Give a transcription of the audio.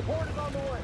Support is on the way.